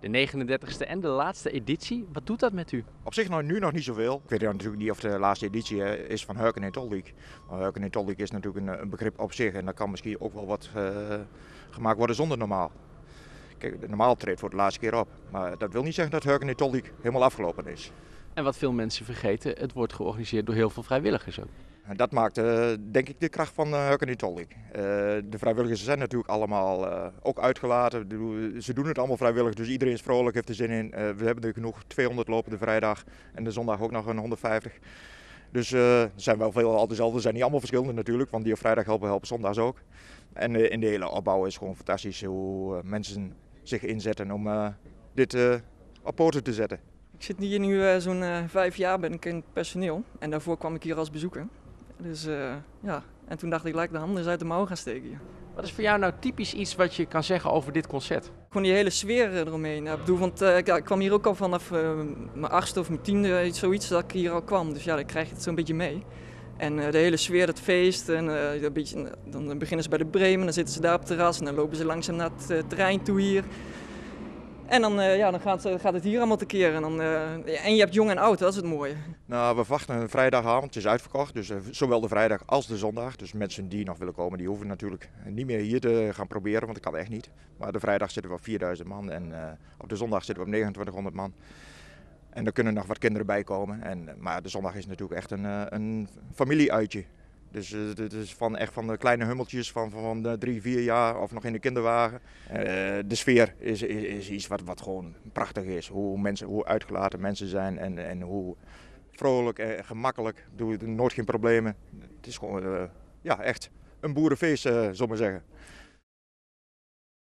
De 39ste en de laatste editie. Wat doet dat met u? Op zich nou, nu nog niet zoveel. Ik weet natuurlijk niet of de laatste editie eh, is van Hurken en Toldiek. Maar Hurken en Toldiek is natuurlijk een, een, begrip op zich. En daar kan misschien ook wel wat uh, gemaakt worden zonder normaal. Kijk, de normaal treedt voor de laatste keer op. Maar dat wil niet zeggen dat Hurken en Toldiek helemaal afgelopen is. En wat veel mensen vergeten, het wordt georganiseerd door heel veel vrijwilligers ook. En dat maakt uh, denk ik de kracht van uh, Hurken Tollik. Uh, de vrijwilligers zijn natuurlijk allemaal ook uitgelaten. Ze doen het allemaal vrijwillig, dus iedereen is vrolijk, heeft er zin in. we hebben er genoeg, 200 lopen de vrijdag en de zondag ook nog een 150. Dus er zijn wel veel al dezelfde. Er zijn niet allemaal verschillende natuurlijk, want die op vrijdag helpen, helpen zondags ook. En in de hele opbouw is gewoon fantastisch hoe mensen zich inzetten om dit op poten te zetten. Ik zit hier nu zo'n vijf jaar, ben ik in het personeel. En daarvoor kwam ik hier als bezoeker. Dus uh, ja, en toen dacht ik, laat ik de handen eens uit de mouw gaan steken. Wat is voor jou nou typisch iets wat je kan zeggen over dit concert? Gewoon die hele sfeer eromheen. Ja, bedoel, want uh, ik kwam hier ook al vanaf uh, mijn achtste of mijn tiende, zoiets, dat ik hier al kwam. Dus ja, dan krijg je het zo'n beetje mee. En de hele sfeer, het feest, en, een beetje, dan beginnen ze bij de Bremen, dan zitten ze daar op het terras en dan lopen ze langzaam naar het terrein toe hier. En dan, uh, ja, dan gaat, gaat, het hier allemaal tekeer. En, dan, uh, en je hebt jong en oud, dat is het mooie. Nou, we wachten een vrijdagavond. Het is uitverkocht. Dus zowel de vrijdag als de zondag. Dus mensen die nog willen komen, die hoeven natuurlijk niet meer hier te gaan proberen. Want dat kan echt niet. Maar de vrijdag zitten we op 4000 man. En op de zondag zitten we op 2900 man. En er kunnen nog wat kinderen bij komen. En, maar de zondag is natuurlijk echt een, een familieuitje. Dus het is van, echt van de kleine hummeltjes van, van, van drie, vier jaar of nog in de kinderwagen. Uh, de sfeer is, is, is, iets wat, wat gewoon prachtig is. Hoe, mensen, hoe uitgelaten mensen zijn en, en hoe vrolijk en gemakkelijk. Doe nooit geen problemen. Het is gewoon uh, ja, echt een boerenfeest, uh, zullen we zeggen.